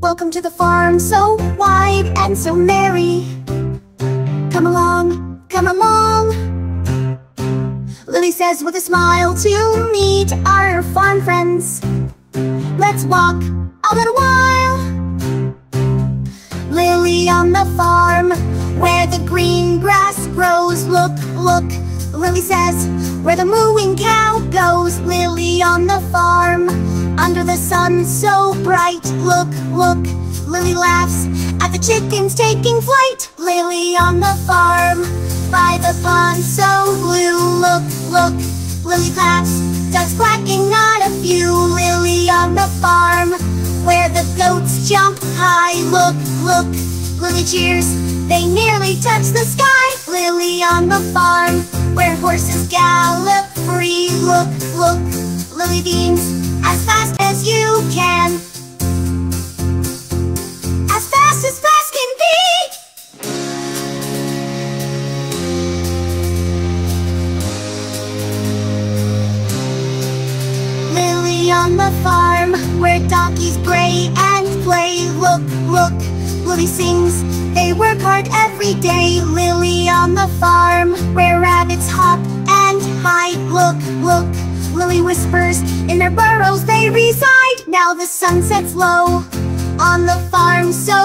Welcome to the farm, so wide and so merry. Come along, come along. Lily says with a smile to meet our farm friends. Let's walk a little while. Lily on the farm, where the green grass grows. Look, look, Lily says, where the mooing cow goes. Lily on the farm, under the sun so bright. Look, look, Lily laughs at the chickens taking flight. Lily on the farm, by the pond so blue. Look, look, Lily claps, ducks quacking not a few. Lily on the farm, where the goats jump high. Look, look, Lily cheers, they nearly touch the sky. Lily on the farm, where horses gallop free. Look, look, Lily beams as fast as you can. As fast as fast can be. Lily on the farm, where donkeys bray and play. Look, look, Lily sings, they work hard every day. Lily on the farm, where rabbits hop and hide. Look, look, Lily whispers, their burrows they reside. Now the sun sets low on the farm, so.